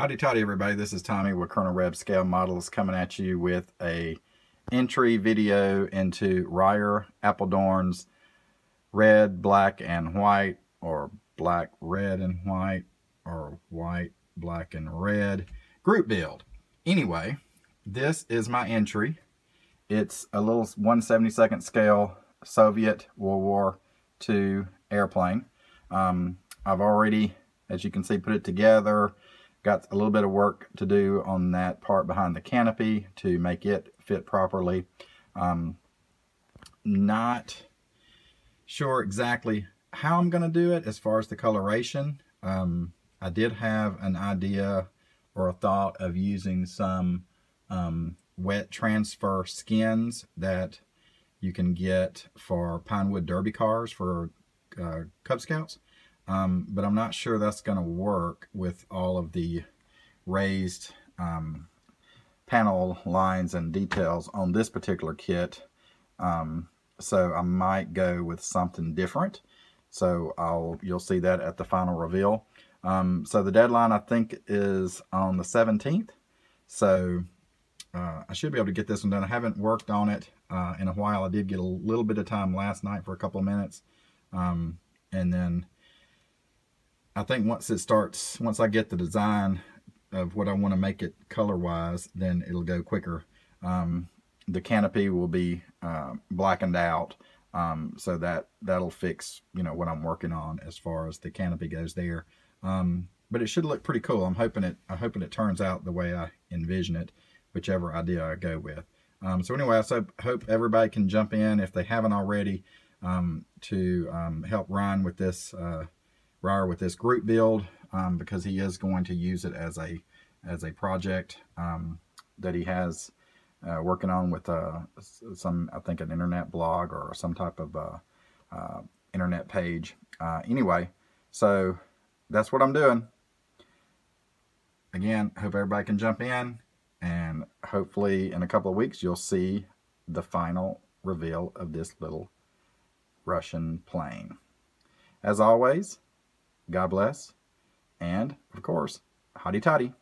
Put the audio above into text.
Howdy toddy everybody, this is Tommy with Colonel Reb Scale Models coming at you with a entry video into Ryer Appeldoorn's red, black, and white, or black, red, and white, or white, black, and red group build. Anyway, this is my entry. It's a little 172nd scale Soviet World War II airplane. Um, I've already, as you can see, put it together, Got a little bit of work to do on that part behind the canopy to make it fit properly. Um, not sure exactly how I'm going to do it as far as the coloration. Um, I did have an idea or a thought of using some um, wet transfer skins that you can get for Pinewood Derby cars for uh, Cub Scouts. Um, but I'm not sure that's going to work with all of the raised um, panel lines and details on this particular kit. Um, so I might go with something different. So I'll you'll see that at the final reveal. Um, so the deadline I think is on the 17th. So uh, I should be able to get this one done. I haven't worked on it uh, in a while. I did get a little bit of time last night for a couple of minutes. Um, and then I think once it starts, once I get the design of what I want to make it color-wise, then it'll go quicker. Um, the canopy will be uh, blackened out, um, so that that'll fix you know what I'm working on as far as the canopy goes there. Um, but it should look pretty cool. I'm hoping it. I'm hoping it turns out the way I envision it, whichever idea I go with. Um, so anyway, I so hope everybody can jump in if they haven't already um, to um, help Ryan with this. Uh, Ryer with this group build um, because he is going to use it as a as a project um, that he has uh, working on with uh, some I think an internet blog or some type of uh, uh internet page. Uh, anyway, so that's what I'm doing. Again, hope everybody can jump in and hopefully in a couple of weeks you'll see the final reveal of this little Russian plane. As always, God bless, and, of course, hotty toddy.